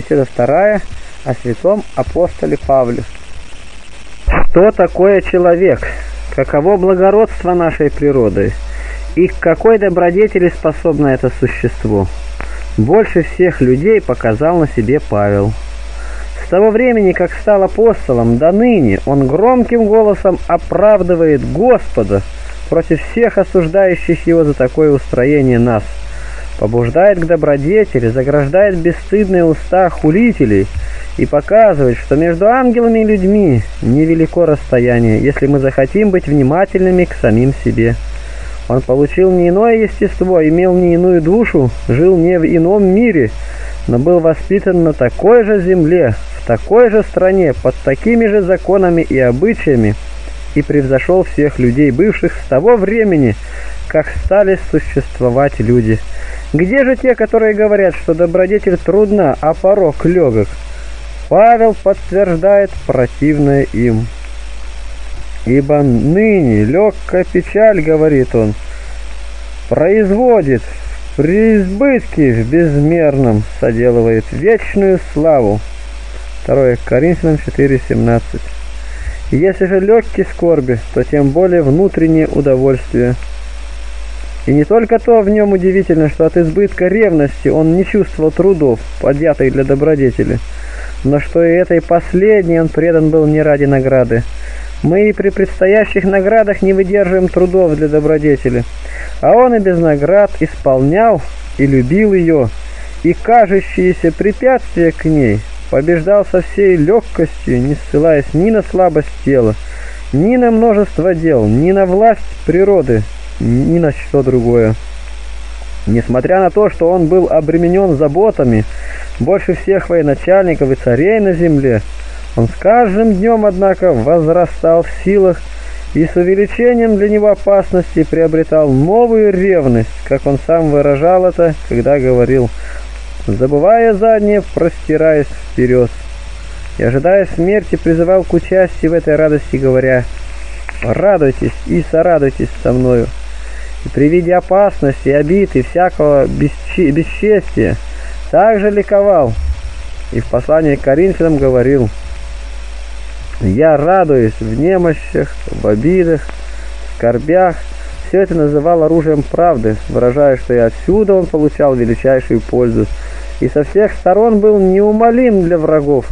Беседа вторая о святом апостоле Павле. Что такое человек? Каково благородство нашей природы? И к какой добродетели способно это существо? Больше всех людей показал на себе Павел. С того времени, как стал апостолом, до ныне он громким голосом оправдывает Господа против всех осуждающих его за такое устроение нас – побуждает к добродетели, заграждает бесстыдные уста хулителей и показывает, что между ангелами и людьми невелико расстояние, если мы захотим быть внимательными к самим себе. Он получил не иное естество, имел не иную душу, жил не в ином мире, но был воспитан на такой же земле, в такой же стране, под такими же законами и обычаями, и превзошел всех людей, бывших с того времени, как стали существовать люди. Где же те, которые говорят, что добродетель трудна, а порог легок? Павел подтверждает противное им. Ибо ныне легкая печаль, говорит он, производит при избытке в безмерном соделывает вечную славу. 2 Коринфянам 4.17 Если же легкие скорби, то тем более внутреннее удовольствие – и не только то в нем удивительно, что от избытка ревности он не чувствовал трудов, подъятой для добродетели, но что и этой последней он предан был не ради награды. Мы и при предстоящих наградах не выдерживаем трудов для добродетели, а он и без наград исполнял и любил ее, и кажущиеся препятствия к ней побеждал со всей легкостью, не ссылаясь ни на слабость тела, ни на множество дел, ни на власть природы, ни на что другое. Несмотря на то, что он был обременен заботами больше всех военачальников и царей на земле, он с каждым днем, однако, возрастал в силах и с увеличением для него опасности приобретал новую ревность, как он сам выражал это, когда говорил «забывая заднее, простираясь вперед». И, ожидая смерти, призывал к участию в этой радости, говоря «радуйтесь и сорадуйтесь со мною» и при виде опасности, обид и всякого бесчи... бесчестия также ликовал. И в послании к Коринфянам говорил, «Я радуюсь в немощах, в обидах, в скорбях». Все это называл оружием правды, выражая, что и отсюда он получал величайшую пользу, и со всех сторон был неумолим для врагов,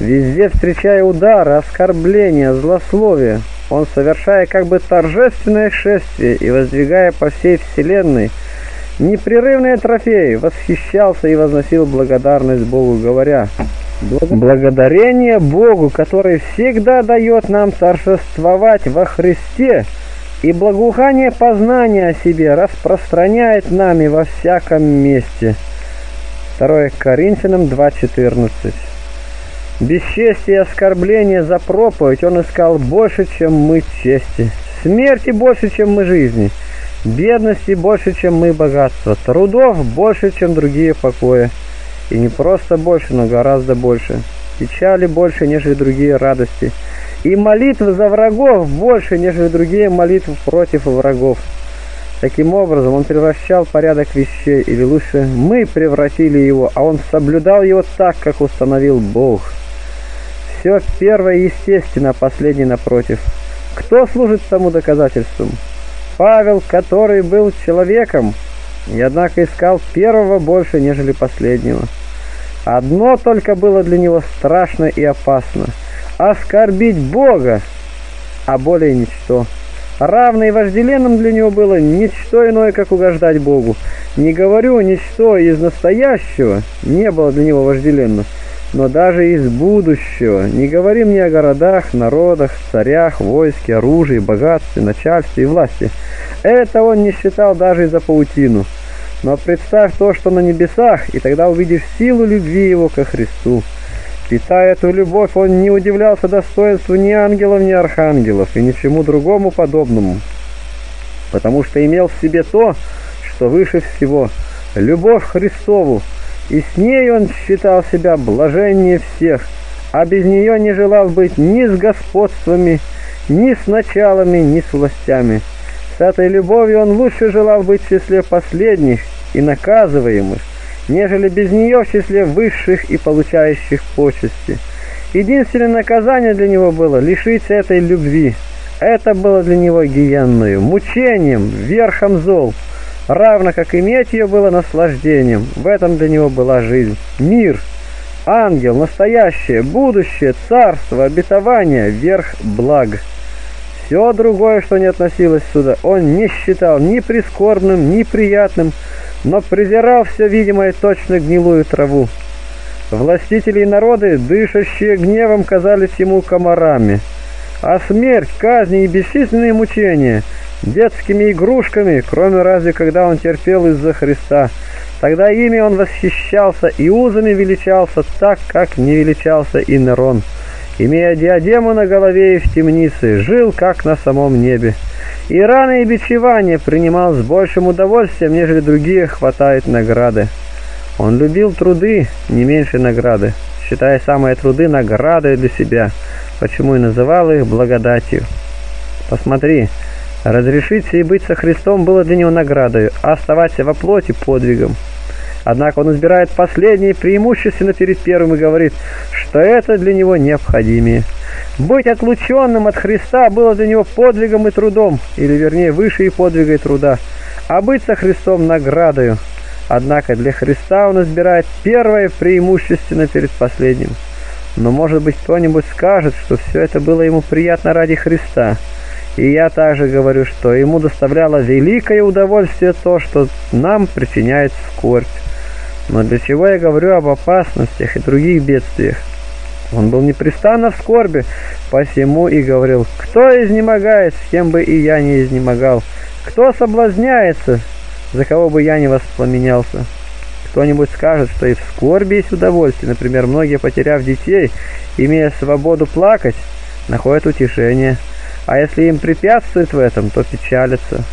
везде встречая удары, оскорбления, злословия. Он, совершая как бы торжественное шествие и воздвигая по всей вселенной непрерывные трофеи, восхищался и возносил благодарность Богу, говоря, «Благодарение Богу, который всегда дает нам торжествовать во Христе, и благоухание познания о себе распространяет нами во всяком месте». 2 Коринфянам 2.14 Бесчестие и оскорбление за проповедь он искал больше, чем мы чести. Смерти больше, чем мы жизни. Бедности больше, чем мы богатства. Трудов больше, чем другие покоя. И не просто больше, но гораздо больше. Печали больше, нежели другие радости. И молитвы за врагов больше, нежели другие молитвы против врагов. Таким образом, он превращал порядок вещей, или лучше, мы превратили его, а он соблюдал его так, как установил Бог. Все первое естественно, а последнее напротив. Кто служит тому доказательством? Павел, который был человеком, и однако искал первого больше, нежели последнего. Одно только было для него страшно и опасно – оскорбить Бога, а более ничто. Равно и вожделенным для него было ничто иное, как угождать Богу. Не говорю, ничто из настоящего не было для него вожделенным но даже из будущего. Не говори мне о городах, народах, царях, войске, оружии, богатстве, начальстве и власти. Это он не считал даже и за паутину. Но представь то, что на небесах, и тогда увидишь силу любви его ко Христу. Питая эту любовь, он не удивлялся достоинству ни ангелов, ни архангелов, и ничему другому подобному, потому что имел в себе то, что выше всего – любовь Христову, и с ней он считал себя блаженнее всех, а без нее не желал быть ни с господствами, ни с началами, ни с властями. С этой любовью он лучше желал быть в числе последних и наказываемых, нежели без нее в числе высших и получающих почести. Единственное наказание для него было лишиться этой любви. Это было для него гиенною, мучением, верхом зол, равно как иметь ее было наслаждением. В этом для него была жизнь. Мир, ангел, настоящее, будущее, царство, обетование, верх благ. Все другое, что не относилось сюда, он не считал ни прискорбным, ни приятным, но презирал все видимое точно гнилую траву. Властители и народы, дышащие гневом, казались ему комарами, а смерть, казни и бесчисленные мучения детскими игрушками, кроме разве когда он терпел из-за Христа. Тогда ими он восхищался и узами величался так, как не величался и Нерон имея диадему на голове и в темнице, жил как на самом небе. И раны и бичевания принимал с большим удовольствием, нежели другие хватают награды. Он любил труды не меньше награды, считая самые труды наградой для себя, почему и называл их благодатью. Посмотри, разрешиться и быть со Христом было для него наградой, а оставаться во плоти подвигом. Однако он избирает последнее преимущественно перед первым и говорит, что это для него необходимее. Быть отлученным от Христа было для него подвигом и трудом, или вернее выше и подвига и труда, а быть со Христом наградою. Однако для Христа он избирает первое преимущественно перед последним. Но может быть кто-нибудь скажет, что все это было ему приятно ради Христа. И я также говорю, что ему доставляло великое удовольствие то, что нам причиняет скорбь. Но для чего я говорю об опасностях и других бедствиях? Он был непрестанно в скорби, посему и говорил, «Кто изнемогает, с кем бы и я не изнемогал? Кто соблазняется, за кого бы я не воспламенялся?» Кто-нибудь скажет, что и в скорби есть удовольствие. Например, многие, потеряв детей, имея свободу плакать, находят утешение. А если им препятствует в этом, то печалятся.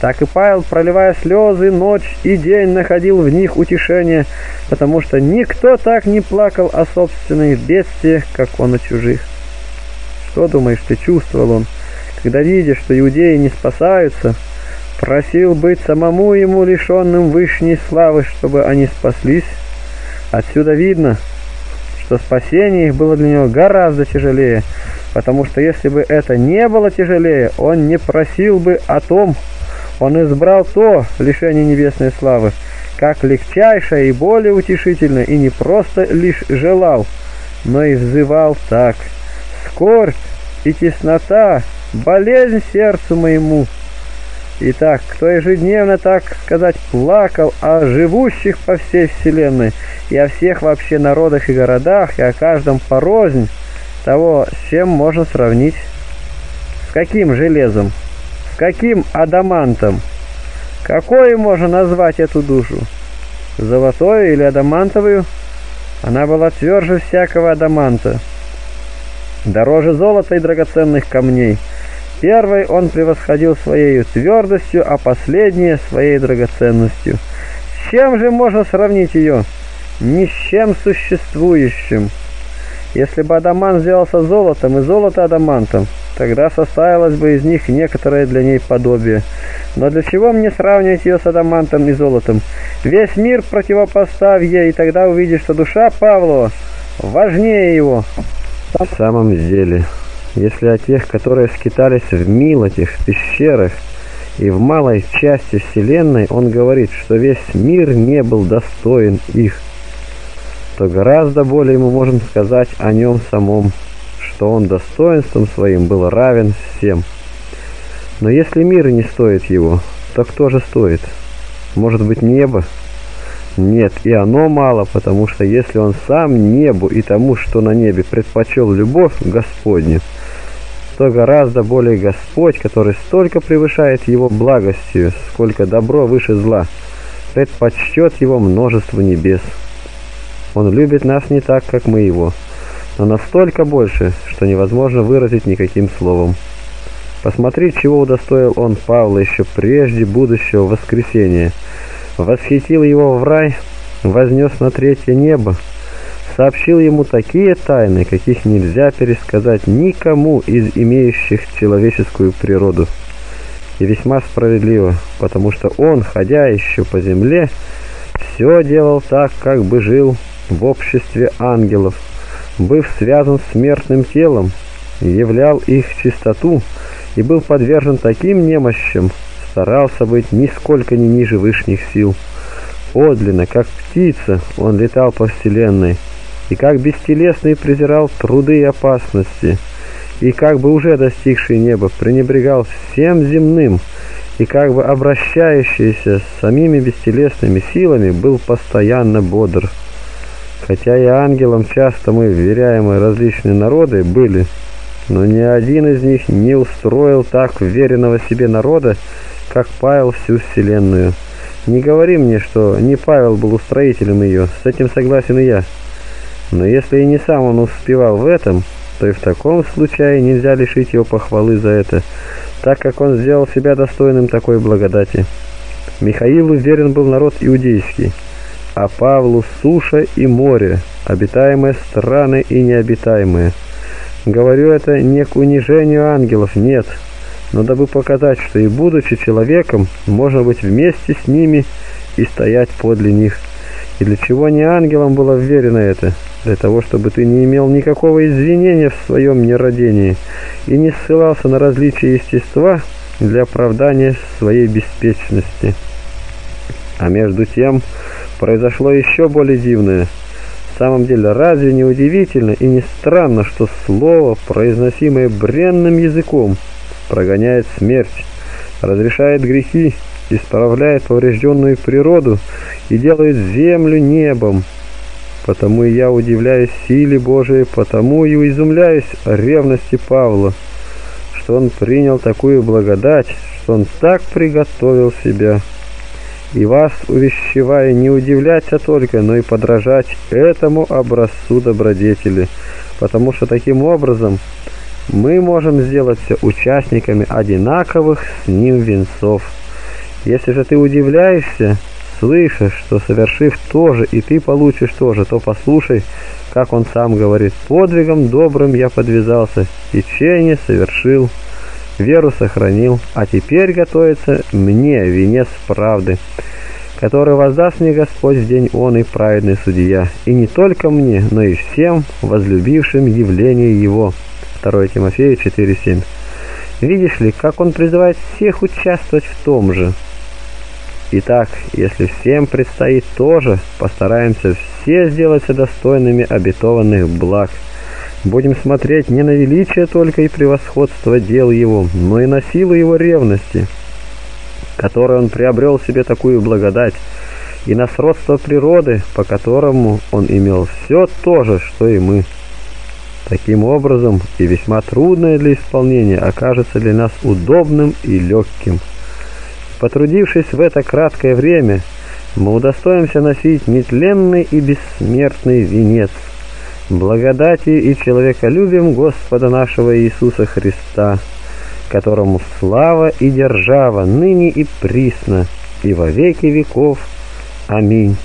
Так и Павел, проливая слезы, ночь и день находил в них утешение, потому что никто так не плакал о собственных бедствиях, как он о чужих. Что, думаешь, ты чувствовал он, когда, видя, что иудеи не спасаются, просил быть самому ему лишенным вышней славы, чтобы они спаслись? Отсюда видно, что спасение их было для него гораздо тяжелее, потому что если бы это не было тяжелее, он не просил бы о том, он избрал то лишение небесной славы, как легчайшее и более утешительное, и не просто лишь желал, но и взывал так. Скорбь и теснота, болезнь сердцу моему. Итак, кто ежедневно, так сказать, плакал о живущих по всей вселенной, и о всех вообще народах и городах, и о каждом порознь, того, с чем можно сравнить? С каким железом? Каким адамантом? Какой можно назвать эту душу? Золотою или адамантовую? Она была тверже всякого адаманта, дороже золота и драгоценных камней. Первый он превосходил своей твердостью, а последнее своей драгоценностью. С чем же можно сравнить ее? Ни с чем существующим. Если бы адамант сделался золотом и золото адамантом, Тогда составилось бы из них некоторое для ней подобие. Но для чего мне сравнивать ее с адамантом и золотом? Весь мир противопоставь ей, и тогда увидишь, что душа Павлова важнее его. В самом деле, если о тех, которые скитались в милотях, пещерах и в малой части Вселенной, он говорит, что весь мир не был достоин их, то гораздо более мы можем сказать о нем самом что он достоинством своим был равен всем. Но если мир не стоит его, то кто же стоит? Может быть небо? Нет, и оно мало, потому что если он сам небу и тому, что на небе, предпочел любовь Господню, то гораздо более Господь, который столько превышает его благостью, сколько добро выше зла, предпочтет его множество небес. Он любит нас не так, как мы его но настолько больше, что невозможно выразить никаким словом. Посмотри, чего удостоил он Павла еще прежде будущего воскресения. Восхитил его в рай, вознес на третье небо, сообщил ему такие тайны, каких нельзя пересказать никому из имеющих человеческую природу. И весьма справедливо, потому что он, ходя еще по земле, все делал так, как бы жил в обществе ангелов, быв связан с смертным телом, являл их чистоту и был подвержен таким немощам, старался быть нисколько не ниже вышних сил. Подлинно, как птица, он летал по вселенной, и как бестелесный презирал труды и опасности, и как бы уже достигший неба пренебрегал всем земным, и как бы обращающийся с самими бестелесными силами был постоянно бодр. Хотя и ангелам часто мы, вверяемые различные народы, были, но ни один из них не устроил так веренного себе народа, как Павел всю вселенную. Не говори мне, что не Павел был устроителем ее, с этим согласен и я. Но если и не сам он успевал в этом, то и в таком случае нельзя лишить его похвалы за это, так как он сделал себя достойным такой благодати. Михаилу верен был народ иудейский, а Павлу суша и море, обитаемые страны и необитаемые. Говорю это не к унижению ангелов, нет, но дабы показать, что и будучи человеком, можно быть вместе с ними и стоять подле них. И для чего не ангелам было вверено это? Для того, чтобы ты не имел никакого извинения в своем нерадении и не ссылался на различия естества для оправдания своей беспечности. А между тем произошло еще более дивное. В самом деле, разве не удивительно и не странно, что слово, произносимое бренным языком, прогоняет смерть, разрешает грехи, исправляет поврежденную природу и делает землю небом. Потому и я удивляюсь силе Божией, потому и изумляюсь ревности Павла, что он принял такую благодать, что он так приготовил себя. И вас, увещевая, не удивляться только, но и подражать этому образцу добродетели, потому что таким образом мы можем сделаться участниками одинаковых с ним венцов. Если же ты удивляешься, слышишь, что совершив то же, и ты получишь то же, то послушай, как он сам говорит, подвигом добрым я подвязался, течение совершил, веру сохранил, а теперь готовится мне венец правды, который воздаст мне Господь в день он и праведный судья, и не только мне, но и всем возлюбившим явление Его». 2 Тимофея 4.7. Видишь ли, как он призывает всех участвовать в том же. Итак, если всем предстоит то же, постараемся все сделаться достойными обетованных благ. Будем смотреть не на величие только и превосходство дел его, но и на силу его ревности, которой он приобрел себе такую благодать, и на сродство природы, по которому он имел все то же, что и мы. Таким образом, и весьма трудное для исполнения окажется для нас удобным и легким. Потрудившись в это краткое время, мы удостоимся носить нетленный и бессмертный венец, благодати и человеколюбием Господа нашего Иисуса Христа, которому слава и держава ныне и присно, и во веки веков. Аминь.